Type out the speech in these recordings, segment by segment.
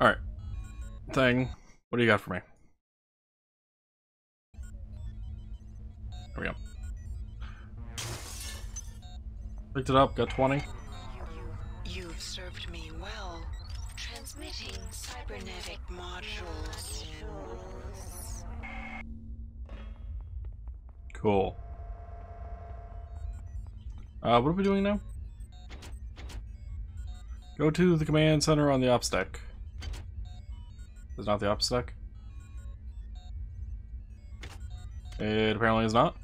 Alright. Thing. What do you got for me? There we go. Picked it up, got 20. You've served me well. Transmitting cybernetic modules. Cool. Uh, what are we doing now? Go to the command center on the ops deck. Is not the ops deck? It apparently is not.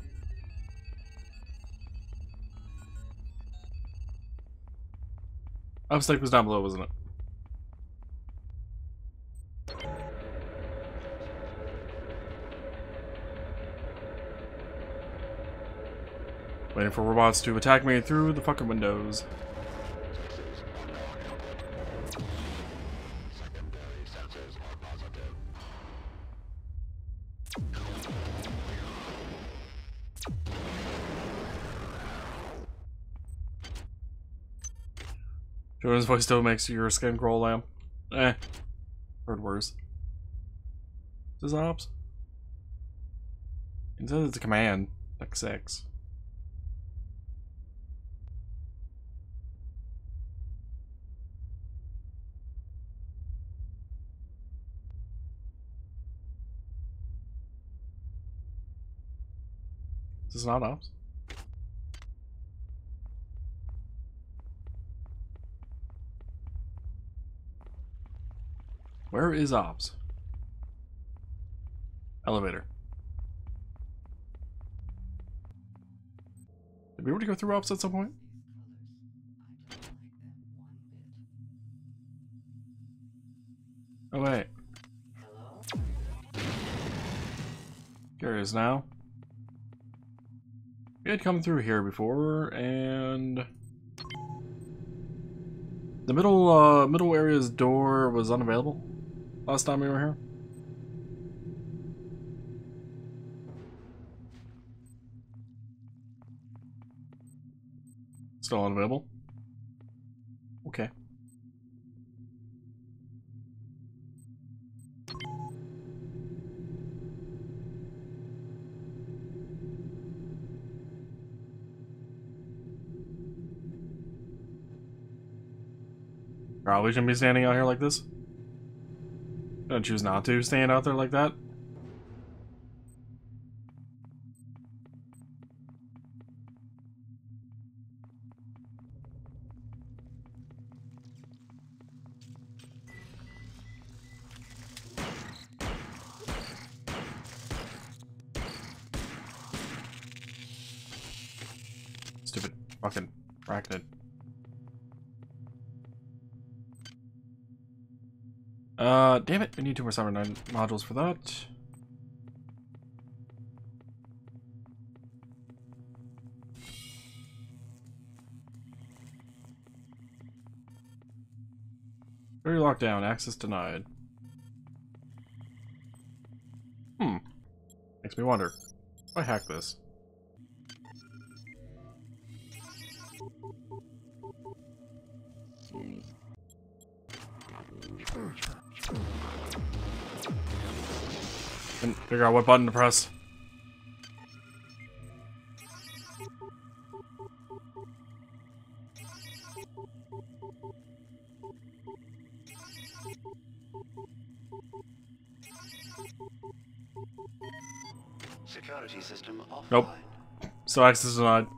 Ops deck was down below, wasn't it? Waiting for robots to attack me through the fucking windows. Shodan's voice still makes your skin crawl, lamb. Eh. Heard worse. Is this ops? It says it's a command. Like six. Is this not ops? Where is ops? Elevator. Did we already go through ops at some point? Oh wait. Here it is now. We had come through here before, and the middle uh, middle area's door was unavailable last time we were here. Still unavailable. Okay. Are Probably shouldn't be standing out here like this. Don't choose not to stand out there like that. Stupid fucking arachnid. Uh, damn it, we need two more Cyber 9 modules for that. Very locked down, access denied. Hmm. Makes me wonder. I hack this. And figure out what button to press. Security system offline. Nope. So access is not.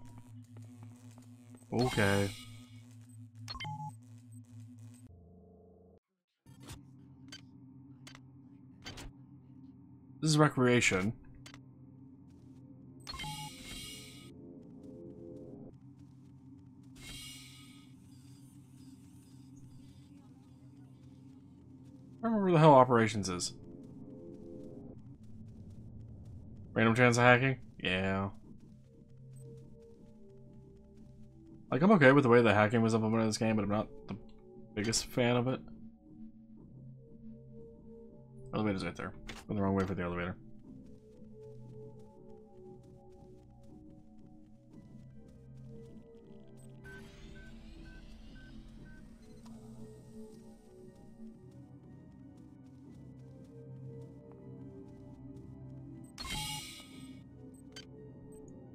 Okay. This is recreation. I remember where the hell operations is. Random chance of hacking? Yeah. Like, I'm okay with the way the hacking was implemented in this game, but I'm not the biggest fan of it. Elevator's right there. Went the wrong way for the elevator.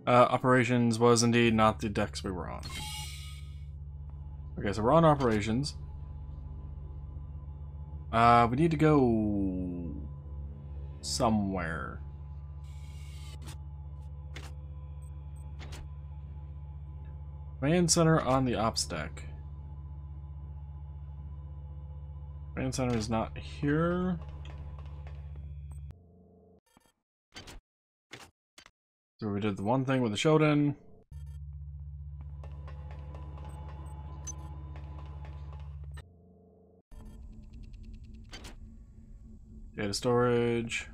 Uh, operations was indeed not the decks we were on. Okay, so we're on operations. Uh, we need to go somewhere. Command center on the ops deck. Command center is not here. So we did the one thing with the Shodan. Data storage.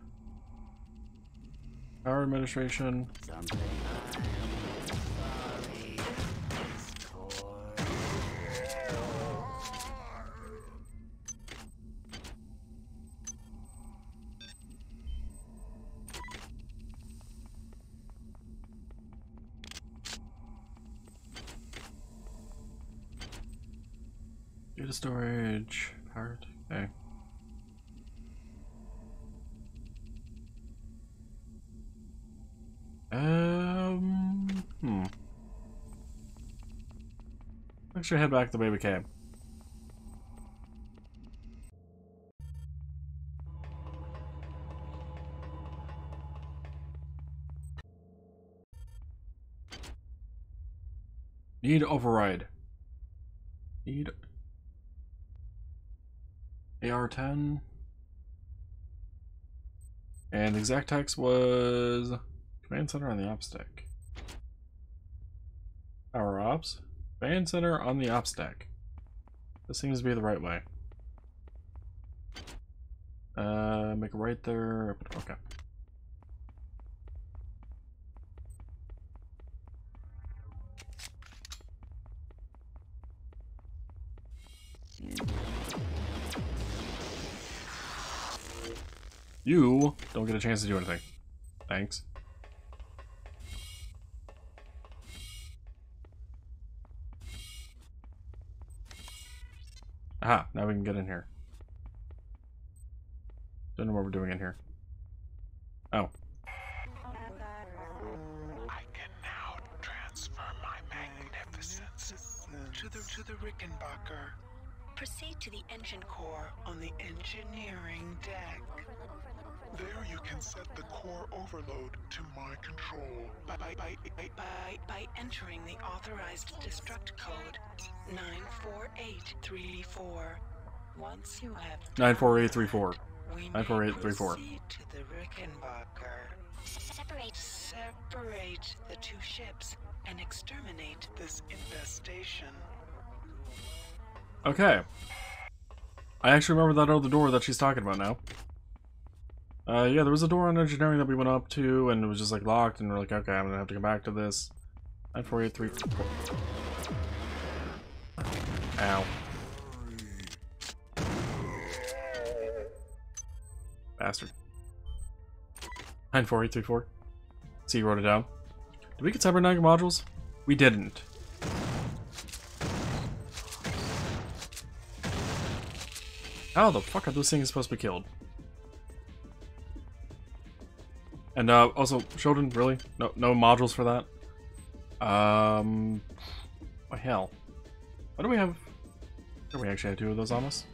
Power administration. Data storage. Power. Okay. Um. Hmm. Let's actually head back the way we came. Need override. Need AR-10. And exact text was command center on the ops deck. Power ops. Command center on the ops deck. This seems to be the right way. Uh, make a right there. Okay. You don't get a chance to do anything. Thanks. Aha, now we can get in here. Don't know what we're doing in here. Oh. I can now transfer my magnificence to the to the Rickenbacker. Proceed to the engine core on the engineering deck. There you can set the core overload to my control. By, by, by, by, by, by entering the authorized destruct code 94834. Once you have done 94834. we may 94834. proceed to the Rickenbacker. Separate. Separate the two ships and exterminate This infestation. Okay. I actually remember that other door that she's talking about now. Uh, yeah, there was a door on engineering that we went up to, and it was just like locked, and we're like, okay, I'm gonna have to come back to this. 94834. Ow. Bastard. 94834. See, you wrote it down. Did we get cybernetic modules? We didn't. How the fuck are those things supposed to be killed? And uh, also, Shodan, really? No, no modules for that. Um, what hell? What do we have? Do we actually have two of those on us?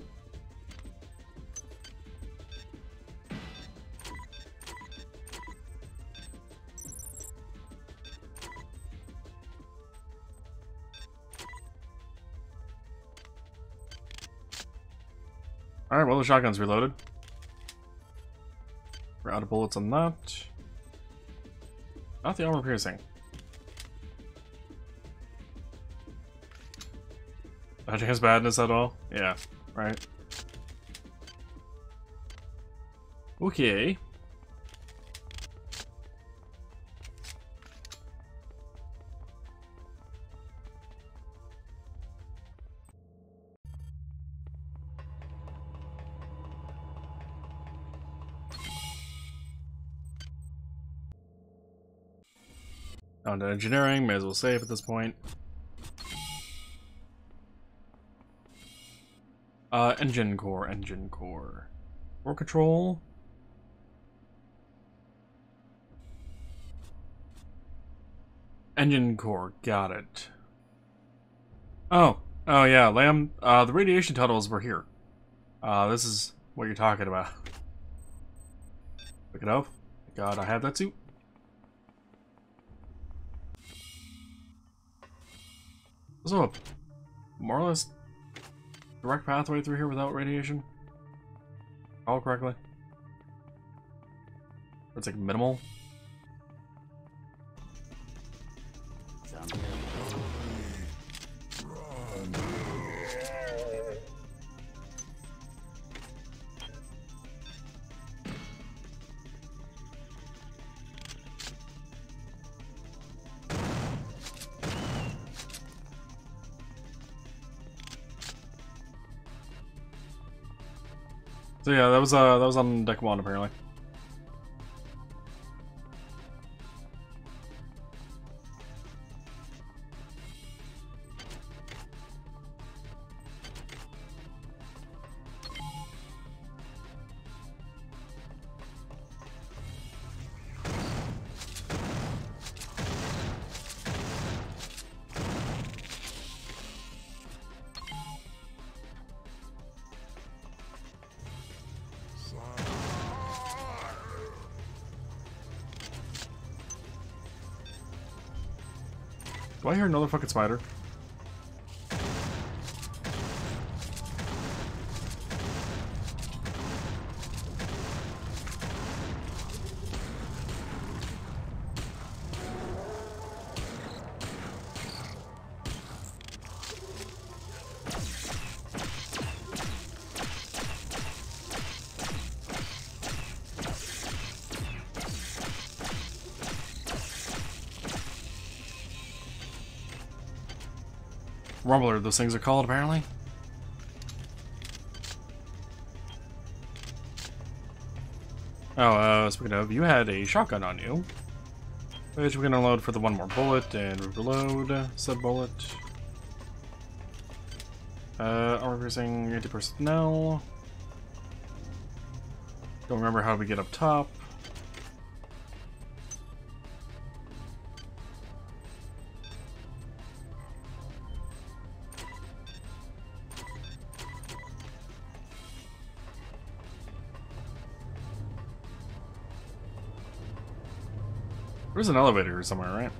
Alright, well the shotgun's reloaded. We're out of bullets on that. Not the armor piercing. Not his badness at all? Yeah, right. Okay. On to engineering, may as well save at this point. Uh, engine core, engine core. Core control. Engine core, got it. Oh, oh yeah, Lamb. Uh, the radiation tunnels were here. Uh, this is what you're talking about. Pick it up. God, I have that too. So, a more or less direct pathway through here without radiation. All correctly. It's like minimal. Sounds good. So yeah, that was uh that was on deck one apparently. Do I hear another fucking spider? Rumbler, those things are called apparently. Oh, uh, speaking of, you had a shotgun on you. Which we can unload for the one more bullet and reload said bullet. Uh, armor piercing anti personnel. Don't remember how we get up top. There's an elevator somewhere, right?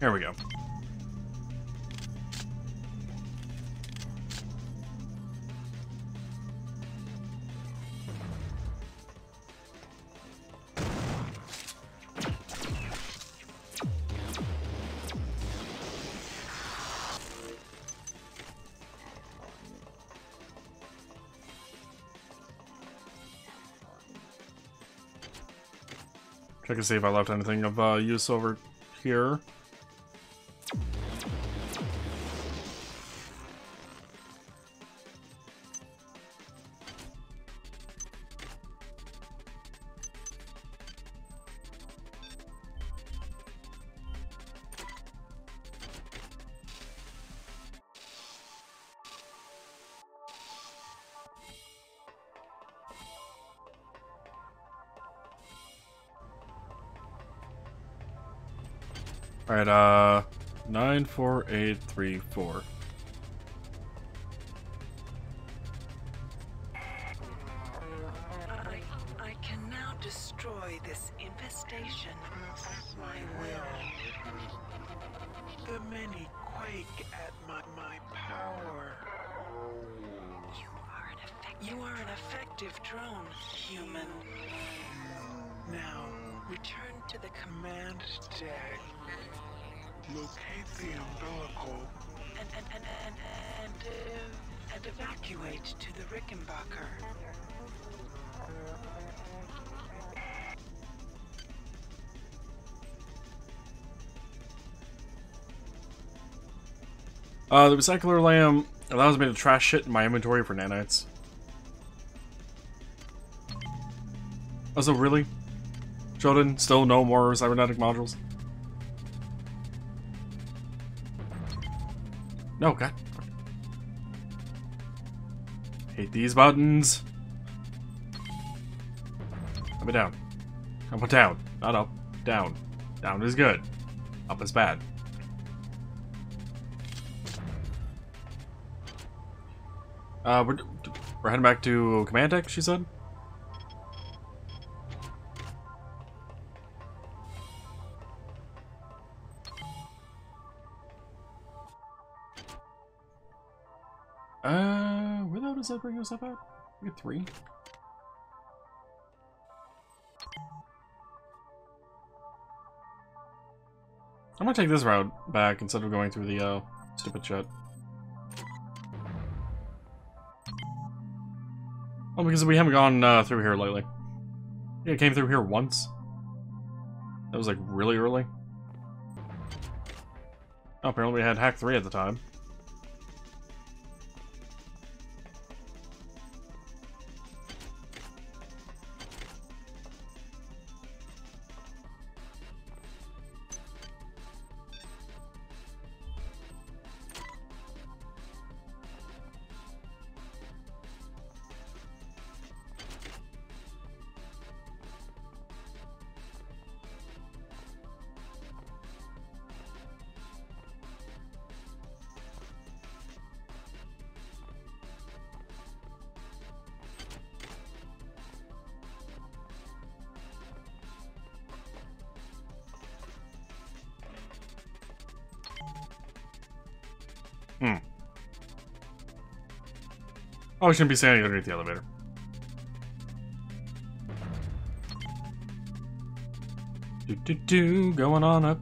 Here we go. And see if I left anything of uh, use over here. Alright, uh, 94834. I, I can now destroy this infestation at my will. The many quake at my, my power. You are an effective. You are an effective drone, human. Now, Return to the command command deck. Locate the umbilical. and and and and and, uh, and evacuate to the Rickenbacker. Uh, the recycler lamb allows me to trash shit in my inventory for nanites. Also, really? Shodan, still no more cybernetic modules. No, God. Hate these buttons. Up and down. Up and down. Not up. Down. Down is good. Up is bad. Uh, we're, we're heading back to command deck, she said? Does that bring us up at? We get three? I'm gonna take this route back instead of going through the, uh, stupid shit. Oh, because we haven't gone, uh, through here lately. Yeah, it came through here once. That was, like, really early. Oh, apparently we had Hack 3 at the time. Oh, I shouldn't be standing underneath the elevator. Do do do, going on up.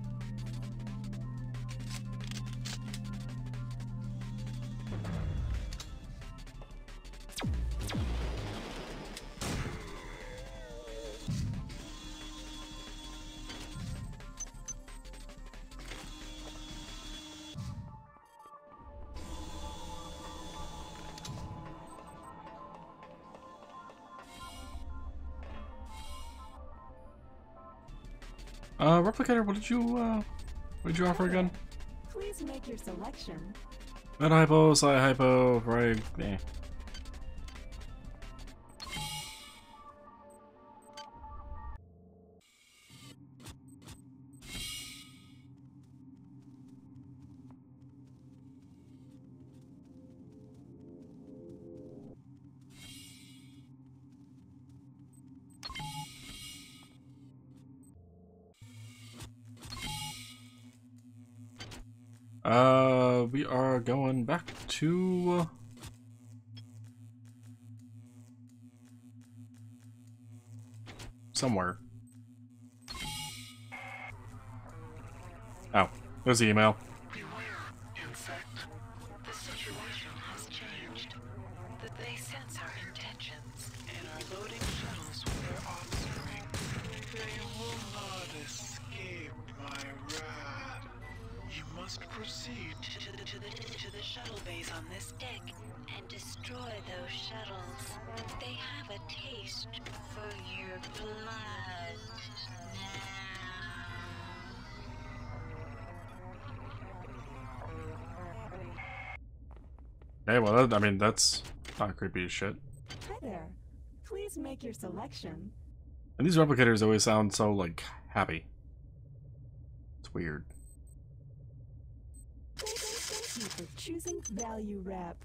Uh, replicator, what did you, uh, what did you offer again? Please make your selection. Med hypo, psi hypo, right, eh. Uh, we are going back to... Somewhere. Oh, there's the email. Proceed To the, to the, to the shuttle base on this deck. and destroy those shuttles. They have a taste for your blood now. Hey, well, that, I mean, that's not creepy as shit. Hi there. Please make your selection. And these replicators always sound so, like, happy. It's weird you for choosing Value Wrap.